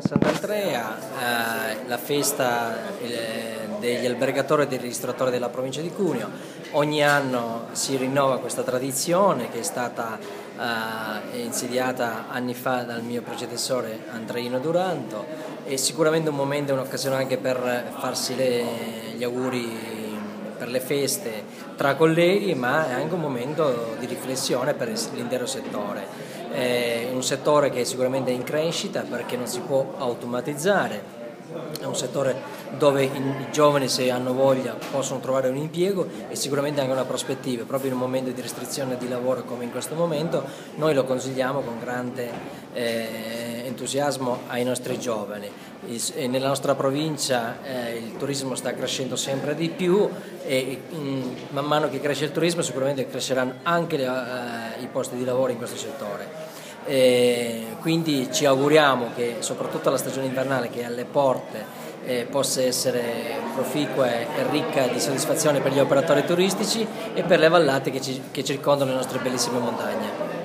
a Sant'Andrea, eh, la festa eh, degli albergatori e dei ristoratori della provincia di Cuneo. Ogni anno si rinnova questa tradizione che è stata eh, insediata anni fa dal mio predecessore Andreino Duranto e sicuramente un momento e un'occasione anche per farsi le, gli auguri per le feste tra colleghi, ma è anche un momento di riflessione per l'intero settore. È un settore che sicuramente è in crescita perché non si può automatizzare, è un settore dove i giovani se hanno voglia possono trovare un impiego e sicuramente anche una prospettiva, proprio in un momento di restrizione di lavoro come in questo momento, noi lo consigliamo con grande eh, entusiasmo ai nostri giovani. Il, nella nostra provincia eh, il turismo sta crescendo sempre di più e in, man mano che cresce il turismo sicuramente cresceranno anche le, eh, i posti di lavoro in questo settore. E quindi ci auguriamo che soprattutto la stagione invernale che è alle porte eh, possa essere proficua e ricca di soddisfazione per gli operatori turistici e per le vallate che, ci, che circondano le nostre bellissime montagne.